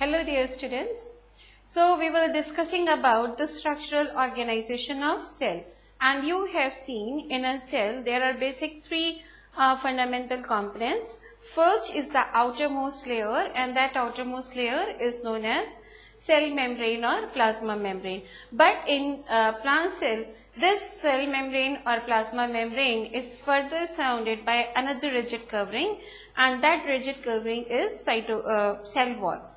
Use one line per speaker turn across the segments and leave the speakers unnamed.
Hello dear students. So we were discussing about the structural organization of cell and you have seen in a cell there are basic three uh, fundamental components. First is the outermost layer and that outermost layer is known as cell membrane or plasma membrane. But in uh, plant cell this cell membrane or plasma membrane is further surrounded by another rigid covering and that rigid covering is cyto, uh, cell wall.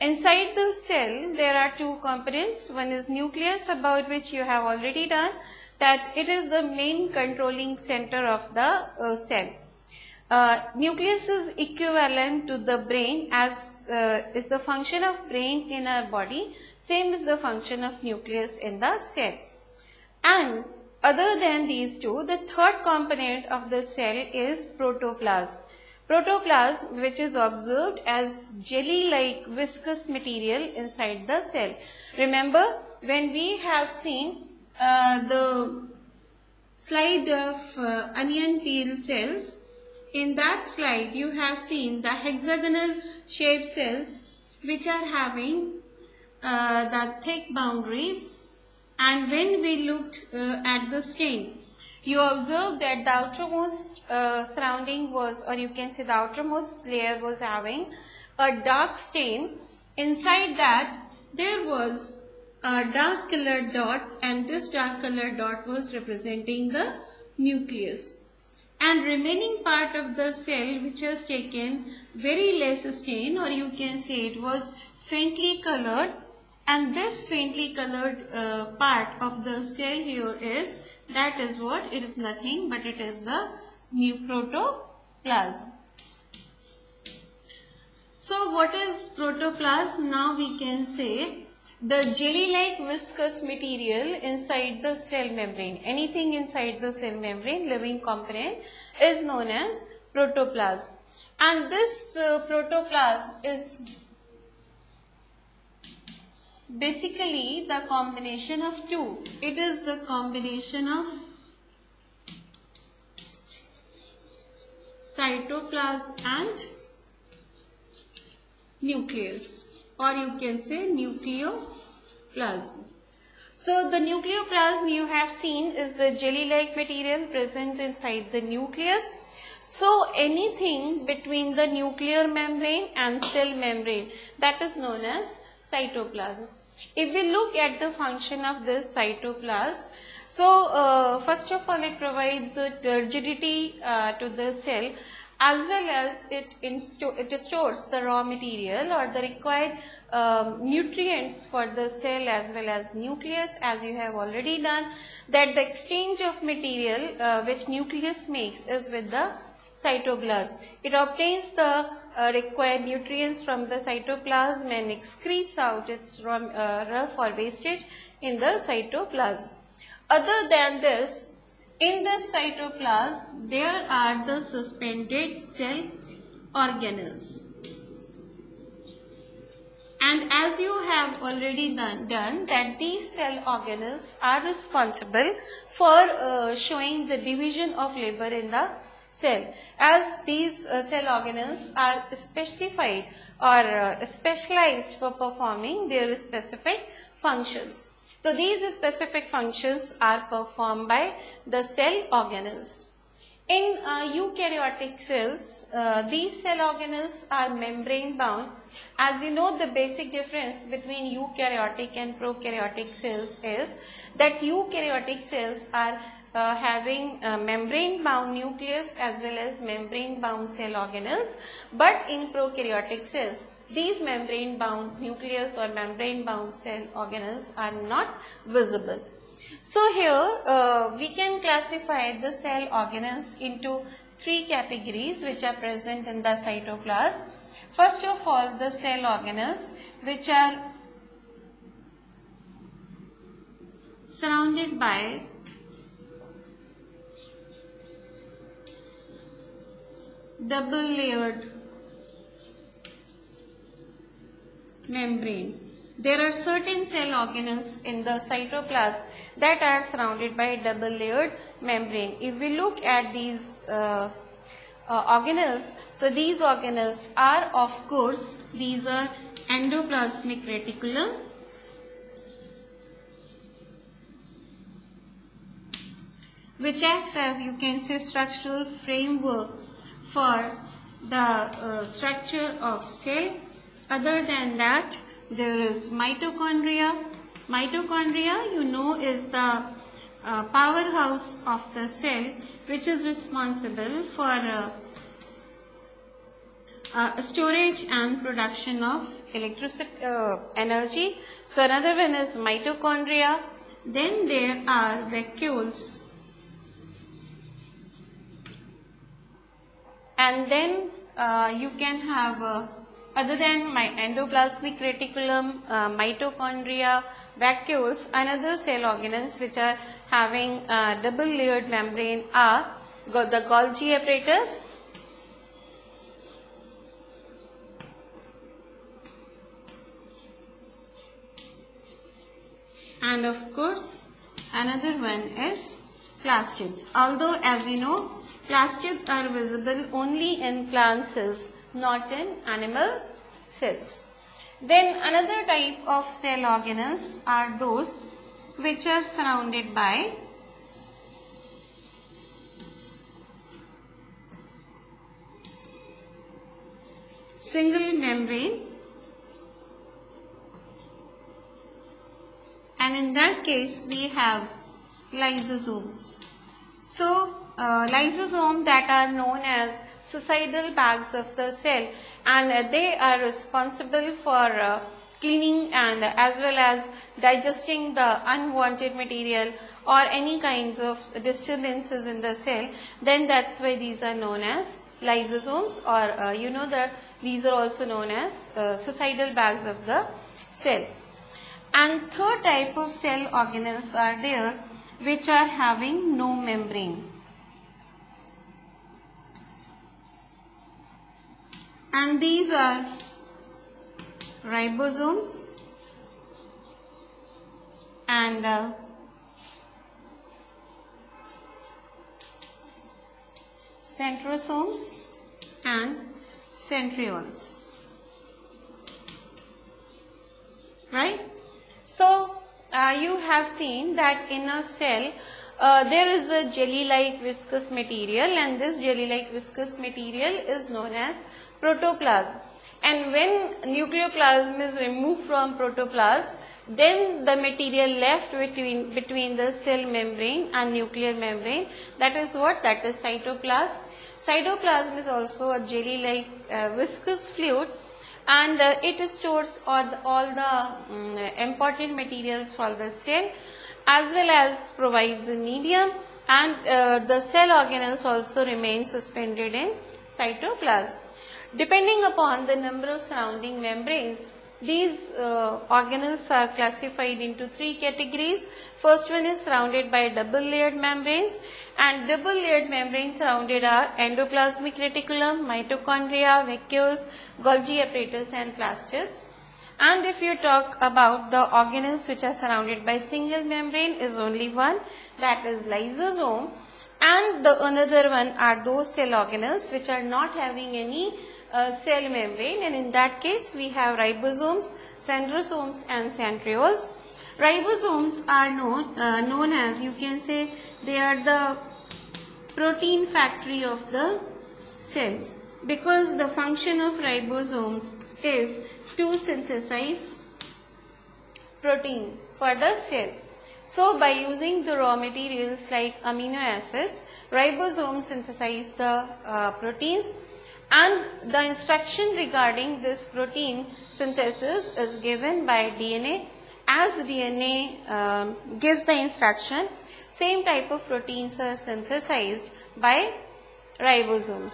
Inside the cell there are two components. One is nucleus about which you have already done that it is the main controlling center of the uh, cell. Uh, nucleus is equivalent to the brain as uh, is the function of brain in our body same is the function of nucleus in the cell. And other than these two, the third component of the cell is protoplasm. Protoplasm which is observed as jelly-like viscous material inside the cell. Remember when we have seen uh, the slide of uh, onion peel cells, in that slide you have seen the hexagonal shaped cells which are having uh, the thick boundaries and when we looked uh, at the stain, you observe that the outermost uh, surrounding was or you can say the outermost layer was having a dark stain. Inside that there was a dark colored dot and this dark colored dot was representing the nucleus. And remaining part of the cell which has taken very less stain or you can say it was faintly colored and this faintly colored uh, part of the cell here is that is what it is nothing but it is the new protoplasm. So what is protoplasm? Now we can say the jelly-like viscous material inside the cell membrane. Anything inside the cell membrane, living component is known as protoplasm. And this uh, protoplasm is basically the combination of two. It is the combination of cytoplasm and nucleus or you can say nucleoplasm. So the nucleoplasm you have seen is the jelly-like material present inside the nucleus. So anything between the nuclear membrane and cell membrane that is known as cytoplasm. If we look at the function of this cytoplasm, so uh, first of all it provides rigidity uh, to the cell as well as it, it stores the raw material or the required um, nutrients for the cell as well as nucleus as you have already done that the exchange of material uh, which nucleus makes is with the cytoplasm. It obtains the uh, required nutrients from the cytoplasm and excretes out its uh, rough or wastage in the cytoplasm. Other than this, in the cytoplasm, there are the suspended cell organelles. And as you have already done, done that these cell organelles are responsible for uh, showing the division of labor in the cell as these uh, cell organelles are specified or uh, specialized for performing their specific functions. So these specific functions are performed by the cell organelles. In uh, eukaryotic cells, uh, these cell organelles are membrane bound. As you know the basic difference between eukaryotic and prokaryotic cells is that eukaryotic cells are uh, having membrane bound nucleus as well as membrane bound cell organelles but in prokaryotic cells these membrane bound nucleus or membrane bound cell organelles are not visible. So here uh, we can classify the cell organelles into three categories which are present in the cytoplasm. First of all the cell organelles which are surrounded by double layered membrane. There are certain cell organelles in the cytoplasm that are surrounded by double layered membrane. If we look at these uh, uh, organelles, so these organelles are of course, these are endoplasmic reticulum which acts as you can say structural framework for the uh, structure of cell. Other than that, there is mitochondria. Mitochondria, you know, is the uh, powerhouse of the cell which is responsible for uh, uh, storage and production of electric uh, energy. So another one is mitochondria. Then there are vacuoles and then uh, you can have other than my endoplasmic reticulum, mitochondria, vacuoles, another cell organelles which are having a double layered membrane are the Golgi apparatus, and of course another one is plastids. Although as you know Plastids are visible only in plant cells, not in animal cells. Then another type of cell organelles are those which are surrounded by single membrane and in that case we have lysosome. So uh, lysosome that are known as suicidal bags of the cell and uh, they are responsible for uh, cleaning and as well as digesting the unwanted material or any kinds of disturbances in the cell then that's why these are known as lysosomes or uh, you know that these are also known as uh, suicidal bags of the cell. And third type of cell organelles are there which are having no membrane. And these are ribosomes and uh, centrosomes and centrioles right so uh, you have seen that in a cell uh, there is a jelly like viscous material and this jelly like viscous material is known as protoplasm. And when nucleoplasm is removed from protoplasm, then the material left between, between the cell membrane and nuclear membrane, that is what? That is cytoplasm. Cytoplasm is also a jelly-like uh, viscous fluid and uh, it stores all the, all the um, important materials for the cell as well as provides the medium and uh, the cell organelles also remain suspended in cytoplasm. Depending upon the number of surrounding membranes, these uh, organelles are classified into three categories. First one is surrounded by double layered membranes and double layered membranes surrounded are endoplasmic reticulum, mitochondria, vacuoles, Golgi apparatus and plastids. And if you talk about the organelles which are surrounded by single membrane is only one that is lysosome and the another one are those cell organelles which are not having any uh, cell membrane and in that case we have ribosomes, centrosomes and centrioles. Ribosomes are known, uh, known as you can say they are the protein factory of the cell because the function of ribosomes is to synthesize protein for the cell. So by using the raw materials like amino acids, ribosomes synthesize the uh, proteins and the instruction regarding this protein synthesis is given by DNA. As DNA um, gives the instruction, same type of proteins are synthesized by ribosomes.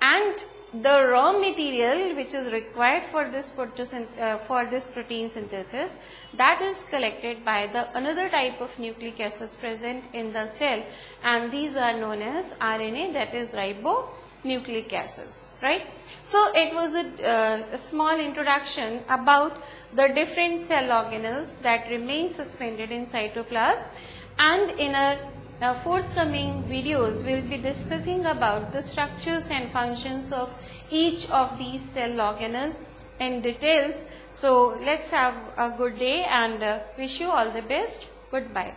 And the raw material which is required for this, uh, for this protein synthesis that is collected by the another type of nucleic acids present in the cell and these are known as RNA that is ribo nucleic acids, right. So, it was a, uh, a, small introduction about the different cell organelles that remain suspended in cytoplasm and in a, a forthcoming videos we will be discussing about the structures and functions of each of these cell organelles in details. So let's have a good day and uh, wish you all the best. Goodbye.